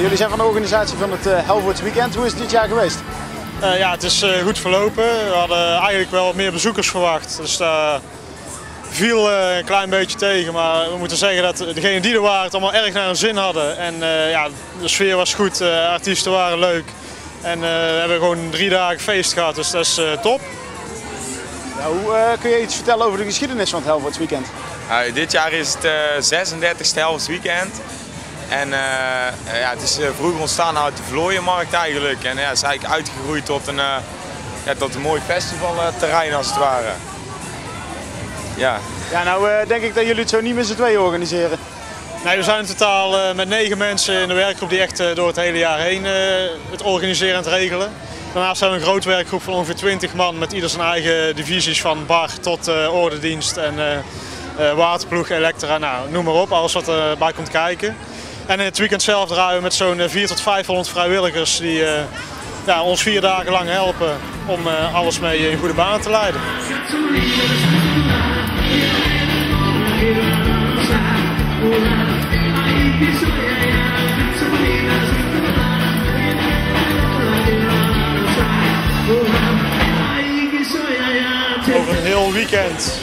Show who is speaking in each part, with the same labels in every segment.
Speaker 1: Jullie zijn van de organisatie van het uh, Helvoorts Weekend. Hoe is het dit jaar geweest?
Speaker 2: Uh, ja, het is uh, goed verlopen. We hadden eigenlijk wel meer bezoekers verwacht. Dus daar viel een klein beetje tegen. Maar we moeten zeggen dat degenen die er waren het allemaal erg naar hun zin hadden. En ja, de sfeer was goed, artiesten waren leuk. En we hebben gewoon drie dagen feest gehad, dus dat is top.
Speaker 1: Ja, hoe kun je iets vertellen over de geschiedenis van het Helvoorts Weekend?
Speaker 3: dit jaar is het 36e Helvoorts Weekend. En uh, ja, het is uh, vroeger ontstaan uit de vlooienmarkt eigenlijk. En ja, het is eigenlijk uitgegroeid tot een, uh, ja, tot een mooi festivalterrein als het ware.
Speaker 1: Ja. Ja, nou denk ik dat jullie het zo niet met z'n tweeën organiseren.
Speaker 2: Nee, we zijn in totaal met negen mensen in de werkgroep die echt door het hele jaar heen het organiseren en het regelen. Daarnaast zijn we een grote werkgroep van ongeveer 20 man met ieder zijn eigen divisies van bar tot ordendienst en waterploeg, elektra, nou, noem maar op, alles wat erbij komt kijken. En in het weekend zelf draaien we met zo'n 400 eh, tot 500 vrijwilligers die uh, ja, ons vier dagen lang helpen om uh, alles mee in goede banen te leiden. Een heel weekend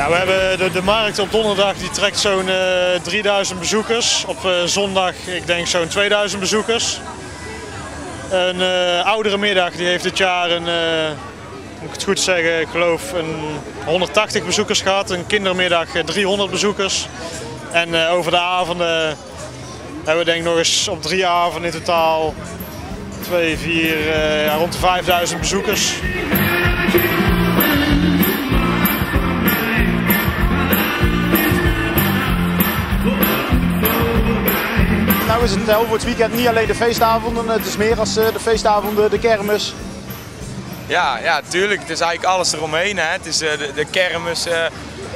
Speaker 2: ja, we hebben de, de markt op donderdag die trekt zo'n uh, eh, 3000 bezoekers. Op uh, zondag ik denk zo'n 2000 bezoekers. Een uh, oudere middag die heeft dit jaar een, moet ik het goed zeggen, ik geloof een 180 bezoekers gehad. Een kindermiddag 300 bezoekers. En over de avonden hebben we denk ik nog eens op drie avonden in totaal 2, 4, ja, rond de 5000 bezoekers.
Speaker 1: Nou is het over het weekend niet alleen de feestavonden, het is meer als eh, de feestavonden, de kermis.
Speaker 3: Ja, ja, tuurlijk. Het is eigenlijk alles eromheen. Hè. Het is uh, de, de, kermis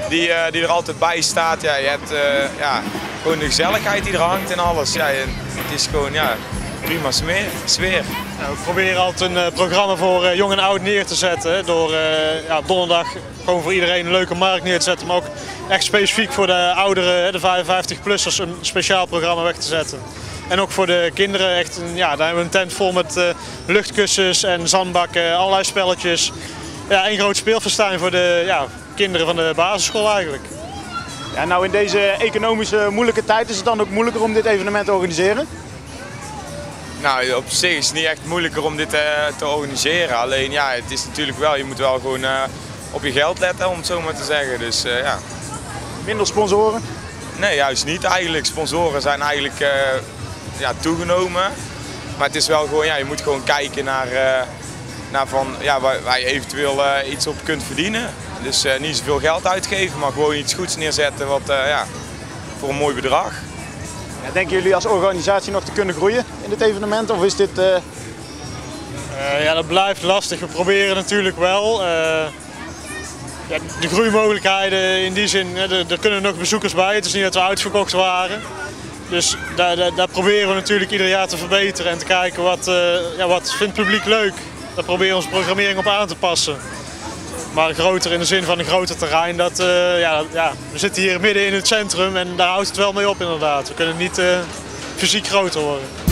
Speaker 3: die, die er altijd bij staat. Ja, je hebt ja, gewoon de gezelligheid die er hangt en alles. Ja, het is gewoon ja, prima sfeer. sfeer.
Speaker 2: Ja, we proberen altijd een programma voor jong en oud neer te zetten. Door ja, donderdag gewoon voor iedereen een leuke markt neer te zetten. Maar ook echt specifiek voor de ouderen, de 55-plussers, een speciaal programma weg te zetten. En ook voor de kinderen, echt, ja, daar hebben we een tent vol met luchtkussens en zandbakken, allerlei spelletjes. Ja, een groot speelfestijn voor de ja, kinderen van de basisschool eigenlijk.
Speaker 1: Ja, nou in deze economische moeilijke tijd is het dan ook moeilijker om dit evenement te organiseren?
Speaker 3: Nou, op zich is het niet echt moeilijker om dit uh, te organiseren. Alleen ja, het is natuurlijk wel, je moet wel gewoon uh, op je geld letten om het zo maar te zeggen. Dus ja.
Speaker 1: Minder sponsoren?
Speaker 3: Nee, juist niet eigenlijk. Sponsoren zijn eigenlijk uh, ja, toegenomen. Maar het is wel gewoon, ja, je moet gewoon kijken naar, uh, naar van, ja, waar, waar je eventueel uh, iets op kunt verdienen. Dus niet zoveel geld uitgeven, maar gewoon iets goeds neerzetten wat, ja, voor een mooi bedrag.
Speaker 1: Denken jullie als organisatie nog te kunnen groeien in dit evenement? Of is dit...
Speaker 2: ja, dat blijft lastig. We proberen natuurlijk wel ja, de groeimogelijkheden in die zin, er, kunnen nog bezoekers bij. Het is niet dat we uitverkocht waren. Dus daar, daar, daar proberen we natuurlijk ieder jaar te verbeteren en te kijken wat, uh, ja, wat vindt het publiek leuk. Daar proberen we onze programmering op aan te passen. Maar groter in de zin van een groter terrein, dat, uh, ja, ja, we zitten hier midden in het centrum en daar houdt het wel mee op inderdaad. We kunnen niet uh, fysiek groter worden.